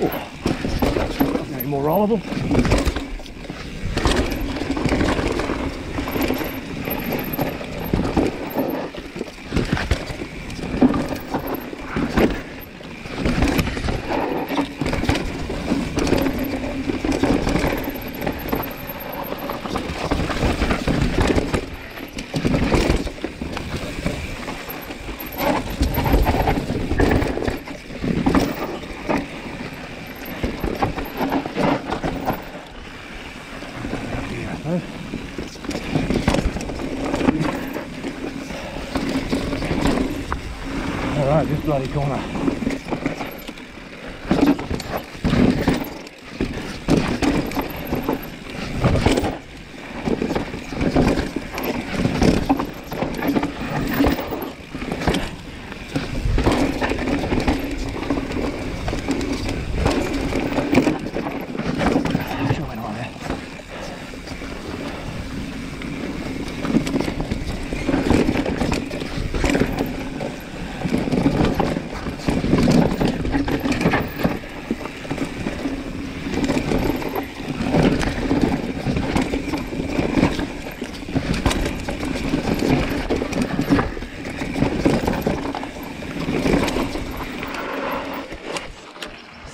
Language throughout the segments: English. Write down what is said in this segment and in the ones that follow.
Oh, now more rollable. Alright, this bloody corner. Sure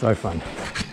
So fun.